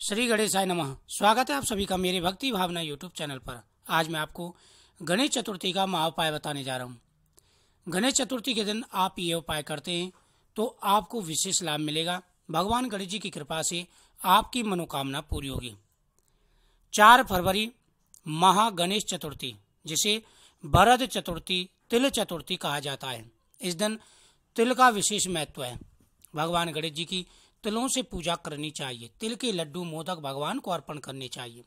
श्री गणेशाय नमः। स्वागत है आप सभी का मेरे भक्ति भावना यूट्यूब चैनल पर। आज मैं आपको गणेश चतुर्थी का महाउपाय बताने जा रहा हूँ। गणेश चतुर्थी के दिन आप ये उपाय करते हैं तो आपको विशेष लाभ मिलेगा। भगवान गणेश जी की कृपा से आपकी मनोकामना पूरी होगी। चार फरवरी महागणेश चतुर्थी, जिसे भरत चतुर्थी, तिल चतुर्थी कहा जाता है। इस दिन तिल का विशेष महत्व है। भगवान गणेश जी की तिलों से पूजा करनी चाहिए। तिल के लड्डू मोदक भगवान को अर्पण करने चाहिए।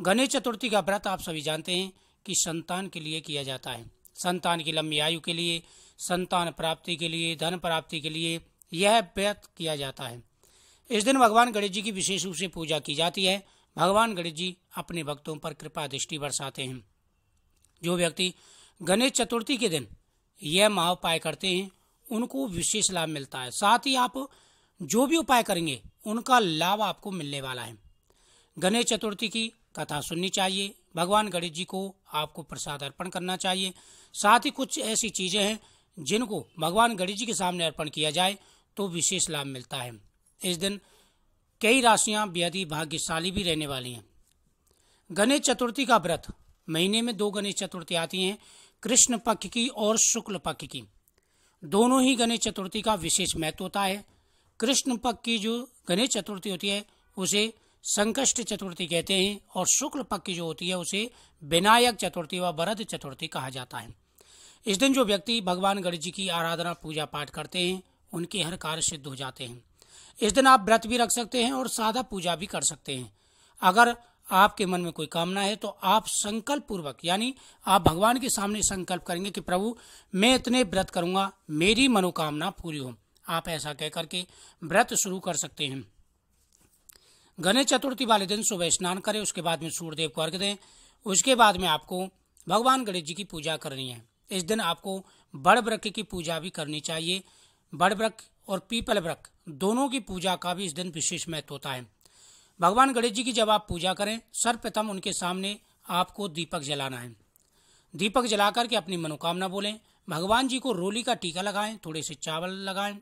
गणेश चतुर्थी का व्रत आप सभी जानते हैं कि संतान के लिए किया जाता है। संतान की लंबी आयु के लिए, संतान प्राप्ति के लिए, धन प्राप्ति के लिए यह व्रत किया जाता है। इस दिन भगवान गणेश जी की विशेष रूप से पूजा की जाती है। भगवान गणेश जी अपने भक्तों पर कृपा दृष्टि बरसाते हैं। जो व्यक्ति गणेश चतुर्थी के दिन यह महाउपाय करते हैं, उनको विशेष लाभ मिलता है। साथ ही आप जो भी उपाय करेंगे, उनका लाभ आपको मिलने वाला है। गणेश चतुर्थी की कथा सुननी चाहिए। भगवान गणेश जी को आपको प्रसाद अर्पण करना चाहिए। साथ ही कुछ ऐसी चीज़ें हैं, जिनको भगवान गणेश जी के सामने अर्पण किया जाए तो विशेष लाभ मिलता है। इस दिन कई राशियाँ बेहद ही भाग्यशाली भी रहने वाली हैं। गणेश चतुर्थी का व्रत। महीने में दो गणेश चतुर्थी आती हैं, कृष्ण पक्ष की और शुक्ल पक्ष की। दोनों ही गणेश चतुर्थी का विशेष महत्व होता है। कृष्ण पक्ष की जो गणेश चतुर्थी होती है, उसे संकष्ट चतुर्थी कहते हैं और शुक्ल पक्ष की जो होती है, उसे विनायक चतुर्थी व भरत चतुर्थी कहा जाता है। इस दिन जो व्यक्ति भगवान गणेश जी की आराधना पूजा पाठ करते हैं, उनके हर कार्य सिद्ध हो जाते हैं। इस दिन आप व्रत भी रख सकते हैं और सादा पूजा भी कर सकते हैं। अगर आपके मन में कोई कामना है तो आप संकल्प पूर्वक यानी आप भगवान के सामने संकल्प करेंगे कि प्रभु, मैं इतने व्रत करूँगा, मेरी मनोकामना पूरी हो। आप ऐसा कह करके व्रत शुरू कर सकते हैं। गणेश चतुर्थी वाले दिन सुबह स्नान करें, उसके बाद में सूर्यदेव को अर्घ दें, उसके बाद में आपको भगवान गणेश जी की पूजा करनी है। इस दिन आपको बड़ वृक्ष की पूजा भी करनी चाहिए। बड़ वृक्ष और पीपल वृक्ष दोनों की पूजा का भी इस दिन विशेष महत्व होता है। भगवान गणेश जी की जब आप पूजा करें, सर्वप्रथम उनके सामने आपको दीपक जलाना है। दीपक जला करके अपनी मनोकामना बोलें, भगवान जी को रोली का टीका लगाएँ, थोड़े से चावल लगाएँ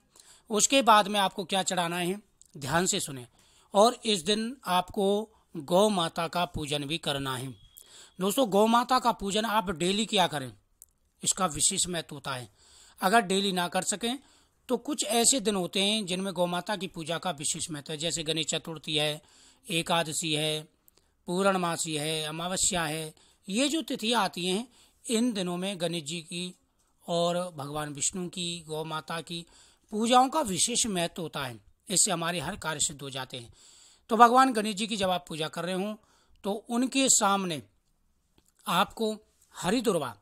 उसके बाद में आपको क्या चढ़ाना है? ध्यान से सुने। और इस दिन आपको गौ माता का पूजन भी करना है। दोस्तों, गौ माता का पूजन आप डेली किया करें? इसका विशेष महत्व होता है। अगर डेली ना कर सकें तो कुछ ऐसे दिन होते हैं जिनमें गौ माता की पूजा का विशेष महत्व है। जैसे गणेश चतुर्थी है, एकादशी है पूर्णमासी है, अमावस्या है, ये जो तिथियाँ आती हैं, इन दिनों में गणेश जी की और भगवान विष्णु की, गौ माता की पूजाओं का विशेष महत्व होता है। इससे हमारे हर कार्य सिद्ध हो जाते हैं। तो भगवान गणेश जी की जब आप पूजा कर रहे हो तो उनके सामने आपको हरी दुर्वा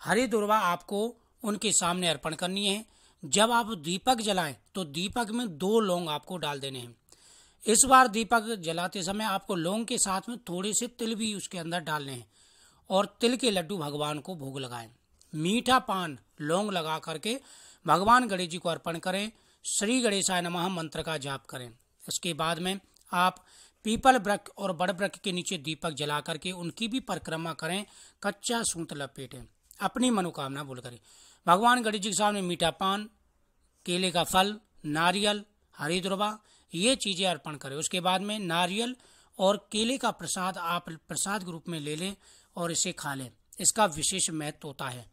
हरी दुर्वा आपको उनके सामने अर्पण करनी है। जब आप दीपक जलाएँ तो दीपक में दो लौंग आपको डाल देने हैं। इस बार दीपक जलाते समय आपको लौंग के साथ में थोड़े से तिल भी उसके अंदर डालने हैं और तिल के लड्डू भगवान को भोग लगाएँ। मीठा पान लौंग लगा करके भगवान गणेश जी को अर्पण करें, श्री गणेशाय नमः मंत्र का जाप करें। इसके बाद में आप पीपल वृक्ष और बड़ वृक्ष के नीचे दीपक जला करके उनकी भी परिक्रमा करें, कच्चा सूत लपेटें। अपनी मनोकामना बोल करें। भगवान गणेश जी के सामने मीठा पान, केले का फल, नारियल, हरी ये चीज़ें अर्पण करें। उसके बाद में नारियल और केले का प्रसाद आप प्रसाद के रूप में ले लें और इसे खा लें। इसका विशेष महत्व होता है।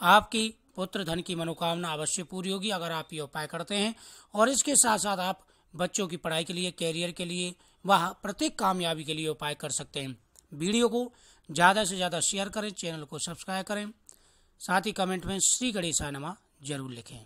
आपकी पुत्र धन की मनोकामना अवश्य पूरी होगी, अगर आप ये उपाय करते हैं। और इसके साथ साथ आप बच्चों की पढ़ाई के लिए, कैरियर के लिए, वह प्रत्येक कामयाबी के लिए उपाय कर सकते हैं। वीडियो को ज़्यादा से ज़्यादा शेयर करें, चैनल को सब्सक्राइब करें। साथ ही कमेंट में श्री गणेशाय नमा ज़रूर लिखें।